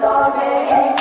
Dominic.